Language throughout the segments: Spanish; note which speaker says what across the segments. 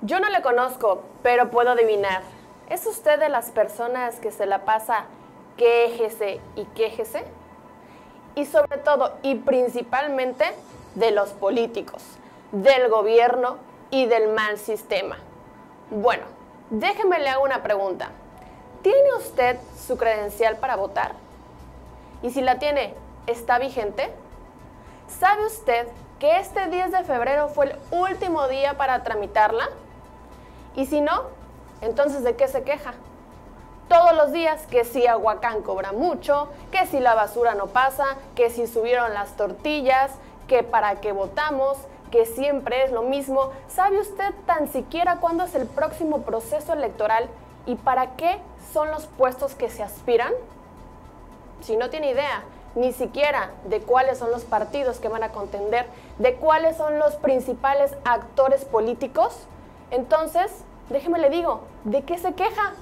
Speaker 1: Yo no le conozco, pero puedo adivinar. ¿Es usted de las personas que se la pasa quéjese y quéjese? Y sobre todo y principalmente de los políticos, del gobierno y del mal sistema. Bueno, déjeme le hago una pregunta. ¿Tiene usted su credencial para votar? Y si la tiene, ¿está vigente? ¿Sabe usted que este 10 de febrero fue el último día para tramitarla? Y si no, entonces ¿de qué se queja? Todos los días que si Aguacán cobra mucho, que si la basura no pasa, que si subieron las tortillas, que para qué votamos, que siempre es lo mismo. ¿Sabe usted tan siquiera cuándo es el próximo proceso electoral y para qué son los puestos que se aspiran? Si no tiene idea, ni siquiera de cuáles son los partidos que van a contender, de cuáles son los principales actores políticos, entonces, déjeme le digo, ¿de qué se queja?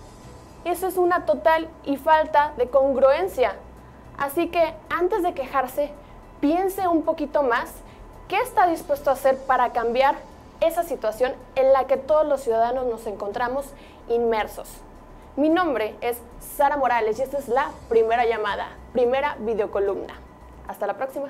Speaker 1: Eso es una total y falta de congruencia. Así que antes de quejarse, piense un poquito más qué está dispuesto a hacer para cambiar esa situación en la que todos los ciudadanos nos encontramos inmersos. Mi nombre es Sara Morales y esta es la primera llamada, primera videocolumna. Hasta la próxima.